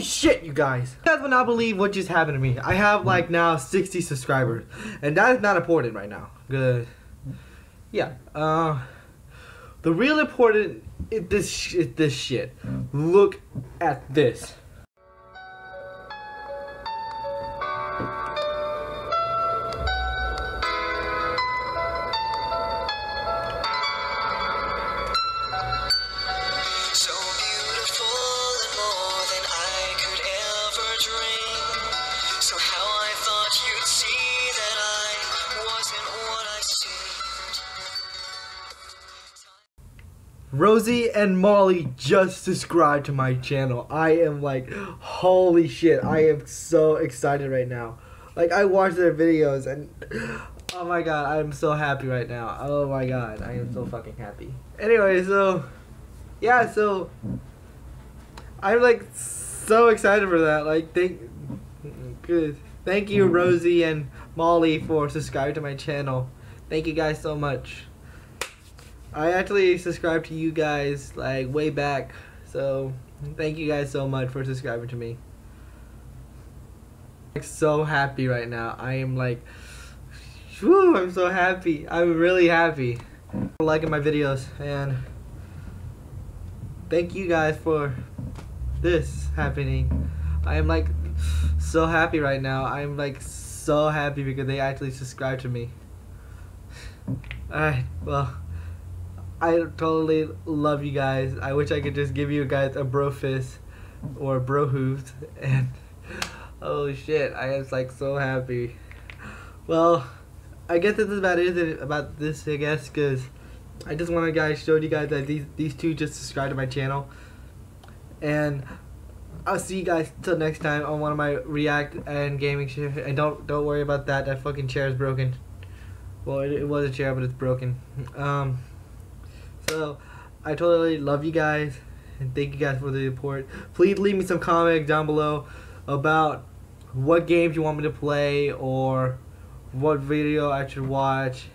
shit, you guys. You guys will not believe what just happened to me. I have like now 60 subscribers, and that is not important right now. Good. Yeah. Uh, the real important is this is this shit. Look at this. Rosie and Molly just subscribed to my channel. I am like, holy shit! I am so excited right now. Like I watched their videos and oh my god, I am so happy right now. Oh my god, I am so fucking happy. Anyway, so yeah, so I'm like so excited for that. Like thank good. Thank you mm-hmm. Rosie and Molly for subscribing to my channel. Thank you guys so much. I actually subscribed to you guys like way back. So thank you guys so much for subscribing to me. Like so happy right now. I am like whew, I'm so happy. I'm really happy. For liking my videos and thank you guys for this happening. I am like so happy right now. I'm like so happy because they actually subscribed to me. Alright, well I totally love you guys. I wish I could just give you guys a bro fist or bro hooves and oh shit, I am like so happy. Well, I guess this is about it about this I guess because I just want to guys show you guys that these these two just subscribed to my channel and I'll see you guys till next time on one of my react and gaming shit. And don't don't worry about that. That fucking chair is broken. Well, it, it was a chair, but it's broken. Um. So, I totally love you guys and thank you guys for the support. Please leave me some comments down below about what games you want me to play or what video I should watch.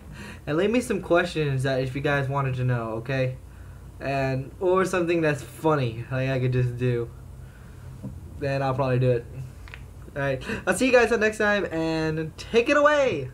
And leave me some questions that if you guys wanted to know, okay? And or something that's funny, like I could just do. Then I'll probably do it. Alright, I'll see you guys next time and take it away!